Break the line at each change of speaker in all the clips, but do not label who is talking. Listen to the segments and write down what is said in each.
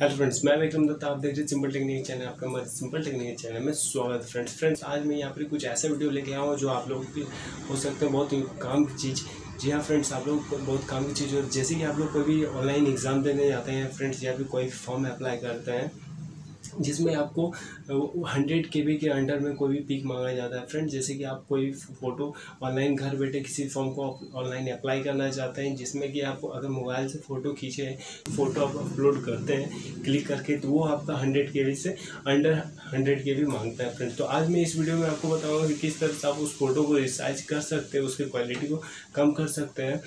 Hello friends मैं विक्रम दत्ता आप देख रहे सिंपल टेक्निक चैनल आपका हमारे सिंपल टेक्निक चैनल में स्वागत फ्रेंड्स फ्रेंड्स आज मैं यहाँ पर कुछ ऐसे वीडियो लेके आया हूँ जो आप लोगों की हो सकते हैं बहुत ही काम की चीज़। जी हाँ फ्रेंड्स आप लोग बहुत काम की चीज़ और जैसे कि आप लोग कोई भी ऑनलाइन एग्ज़ाम देने जाते हैं फ्रेंड्स या फिर कोई फॉर्म अप्लाई करते हैं जिसमें आपको हंड्रेड के बी के अंडर में कोई भी पिक मांगा जाता है। फ्रेंड जैसे कि आप कोई फ़ोटो ऑनलाइन घर बैठे किसी फॉर्म को ऑनलाइन अप्लाई करना चाहते हैं, जिसमें कि आप अगर मोबाइल से फ़ोटो खींचे फ़ोटो आप अपलोड करते हैं क्लिक करके तो वो आपका हंड्रेड के बी से अंडर हंड्रेड के बी माँगता है फ्रेंड तो आज मैं इस वीडियो में आपको बताऊँगा कि किस तरह से आप उस फ़ोटो को रिसाइज कर सकते हैं, उसकी क्वालिटी को कम कर सकते हैं।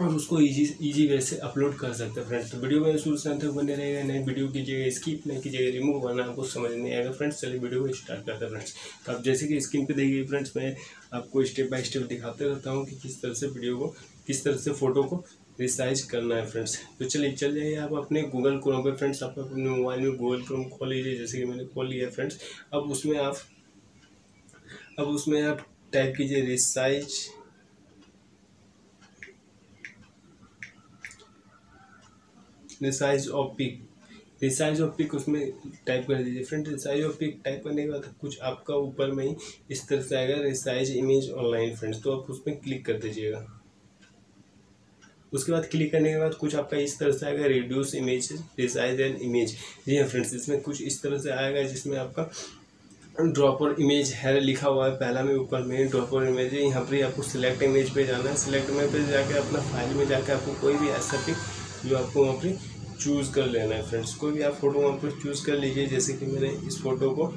और उसको इजी इजी वे से अपलोड कर सकते हैं फ्रेंड्स तो वीडियो में शुरू से अंत तक बने रहेगा नए वीडियो कीजिएगा स्किप नहीं कीजिएगा रिमूव करना आपको समझ नहीं आएगा फ्रेंड्स चलिए वीडियो को स्टार्ट करते हैं फ्रेंड्स तो आप जैसे कि स्क्रीन पे देखिए फ्रेंड्स मैं आपको स्टेप बाय स्टेप दिखाते रहता हूँ कि किस तरह से वीडियो को, किस तरह से फ़ोटो को रिसाइज करना है फ्रेंड्स तो चलिए, चल जाइए आप अपने गूगल क्रोम पर फ्रेंड्स आप अपने मोबाइल में गूगल क्रोम खोल लीजिए, जैसे कि मैंने खोल लिया फ्रेंड्स अब उसमें आप, अब उसमें आप टाइप कीजिए resize resize of pic resize of pic उसमें टाइप कर दीजिए. Friend resize of pic type करने के बाद कुछ आपका ऊपर में ही इस तरह से आएगा रिसाइज इमेज ऑनलाइन फ्रेंड्स तो आप उसमें क्लिक कर दीजिएगा. उसके बाद क्लिक करने के बाद कुछ आपका इस तरह से आएगा reduce image resize and image जी हाँ फ्रेंड्स इसमें कुछ इस तरह से आएगा जिसमें आपका ड्रॉप और इमेज है, लिखा हुआ है पहला में, ऊपर में ड्रॉप और इमेज है. यहाँ पर ही आपको सिलेक्ट इमेज पे जाना है. सिलेक्ट इमेज पे जाके अपना फ़ाइल में जाके आपको कोई भी ऐसा पिक जो आपको वहाँ पर चूज़ कर लेना है फ्रेंड्स कोई भी आप फ़ोटो वहाँ पर चूज़ कर लीजिए, जैसे कि मैंने इस फ़ोटो को।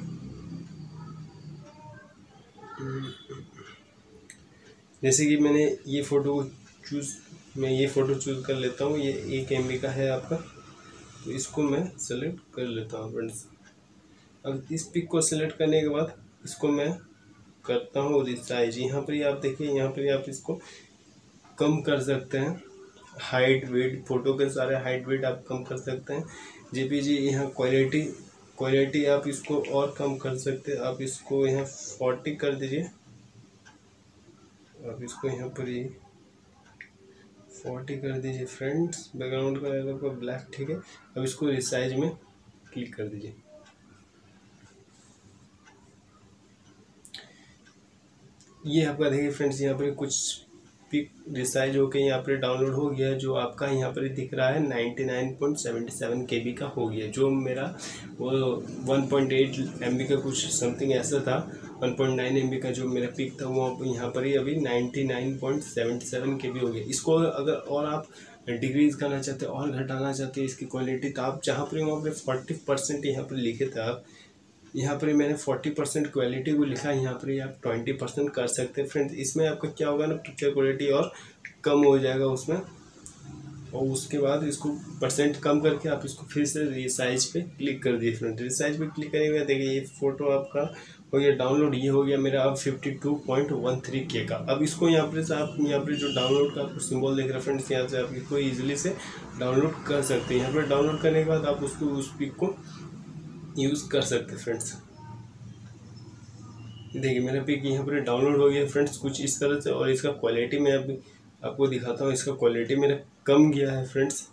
जैसे कि मैंने ये फ़ोटो चूज़ मैं ये फ़ोटो चूज़ कर लेता हूँ, ये एक एम का है आपका। तो इसको मैं सेलेक्ट कर लेता हूँ फ्रेंड्स अब इस पिक को सेलेक्ट करने के बाद इसको मैं करता हूँ रिसाइज यहाँ पर ही आप देखिए, यहाँ पर ही आप इसको कम कर सकते हैं। हाइट वेट फ़ोटो के सारे हाइट वेट आप कम कर सकते हैं। जेपीजी यहाँ क्वालिटी क्वालिटी आप इसको और कम कर सकते हैं। आप इसको यहाँ फोर्टी कर दीजिए। आप इसको यहाँ पर ही फोर्टी कर दीजिए फ्रेंड्स बैकग्राउंड का कलर ब्लैक ठीक है, अब इसको रिसाइज में क्लिक कर दीजिए। ये आपका देखिए फ्रेंड्स यहाँ पर कुछ पिक रिसाइज होकर यहाँ पर डाउनलोड हो गया जो आपका यहाँ पर दिख रहा है ninety nine point seventy seven K हो गया जो मेरा वो one point eight M B का कुछ समथिंग ऐसा था, one point nine M B का जो मेरा पिक था, वो यहाँ पर ही अभी ninety nine point seventy seven K B हो गया इसको अगर और आप डिक्रीज करना चाहते हैं और घटाना चाहते हैं, इसकी क्वालिटी तो आप जहाँ पर वहाँ पर फोर्टी परसेंट यहाँ पर लिखे थे आप यहाँ पर मैंने फोर्टी परसेंट क्वालिटी को लिखा है, यहाँ पर आप ट्वेंटी परसेंट कर सकते हैं। फ्रेंड्स इसमें आपका क्या होगा ना पिक्चर क्वालिटी और कम हो जाएगा उसमें। और उसके बाद इसको परसेंट कम करके आप इसको फिर से रिसाइज पे क्लिक कर दिए फ्रेंड रिसाइज पे क्लिक करने के बाद देखिए, ये फ़ोटो आपका हो गया डाउनलोड ये हो गया मेरा अब fifty two point one three K का। अब इसको यहाँ पर आप, यहाँ पर जो डाउनलोड का आपको सिंबल देख रहे फ्रेंड्स यहाँ से आप इसको ईजिली से डाउनलोड कर सकते हैं। यहाँ पर डाउनलोड करने के बाद आप उसको, उस पिक को यूज़ कर सकते फ्रेंड्स देखिए मेरा पिक यहाँ पर डाउनलोड हो गया फ्रेंड्स कुछ इस तरह से और इसका क्वालिटी मैं अभी आपको दिखाता हूँ, इसका क्वालिटी मेरा कम गया है फ्रेंड्स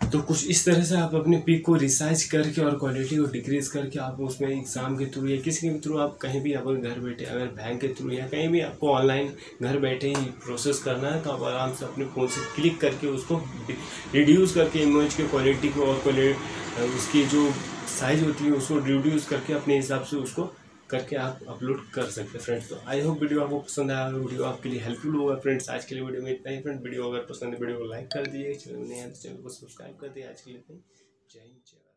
तो कुछ इस तरह से आप अपने पिक को रिसाइज करके और क्वालिटी को डिक्रीज करके आप उसमें एग्ज़ाम के थ्रू या किसी के थ्रू आप कहीं भी अगर घर बैठे, अगर बैंक के थ्रू या कहीं भी आपको ऑनलाइन घर बैठे ही प्रोसेस करना है तो आप आराम से अपने फ़ोन से क्लिक करके उसको रिड्यूस करके इमेज की क्वालिटी को और क्वालिटी उसकी जो साइज़ होती है, उसको रिड्यूस करके अपने हिसाब से उसको करके आप अपलोड कर सकते हैं फ्रेंड्स तो आई होप वीडियो आपको पसंद आया वीडियो आपके लिए हेल्पफुल होगा फ्रेंड्स आज के लिए वीडियो में इतना ही फ्रेंड वीडियो अगर पसंद है वीडियो को लाइक कर दिए चैनल तो चैनल को सब्सक्राइब कर दिए आज के लिए जय जय